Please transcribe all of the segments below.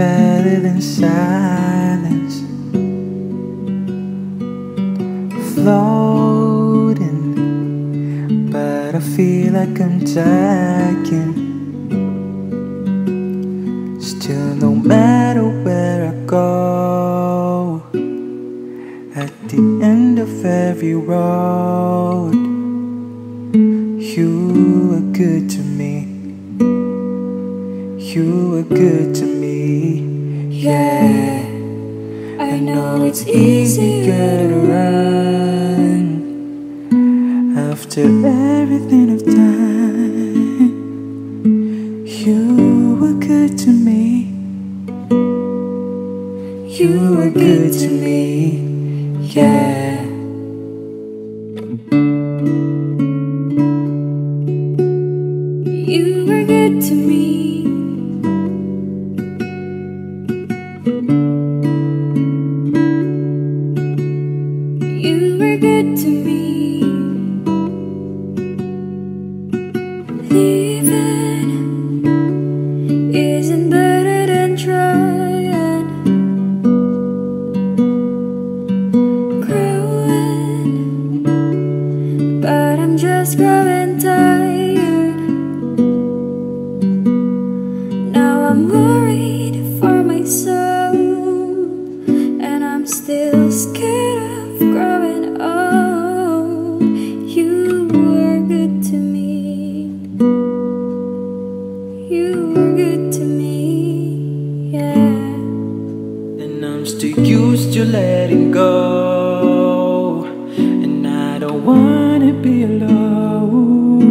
better than silence. Floating, but I feel like I'm dying. Still, no matter where I go, at the end of every road, you are good to me. You were good to me, yeah. I know it's easy to run After everything I've done, you were good to me. You were good to me, yeah. You were good to me. Leaving isn't better than trying. Growing, but I'm just growing tired. I'm still used to letting go. And I don't wanna be alone.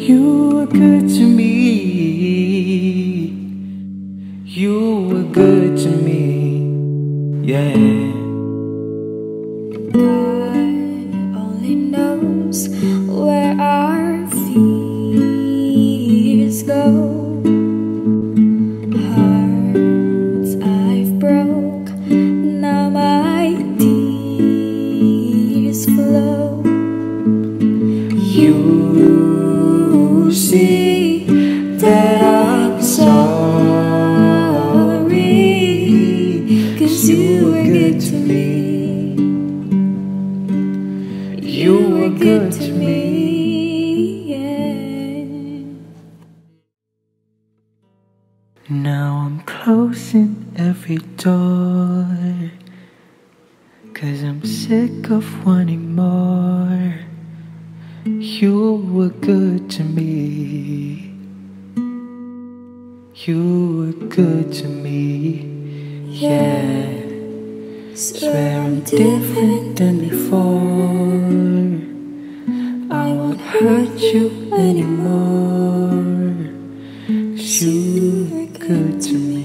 You were good to me. You were good to me. Yeah. God only knows where our You see that I'm sorry, cause you were good to me. You were good to me. Now I'm closing every door. Cause I'm sick of wanting more. You were good to me. You were good to me. Yeah. Swear I'm different than before. I won't hurt you anymore. you were good to me.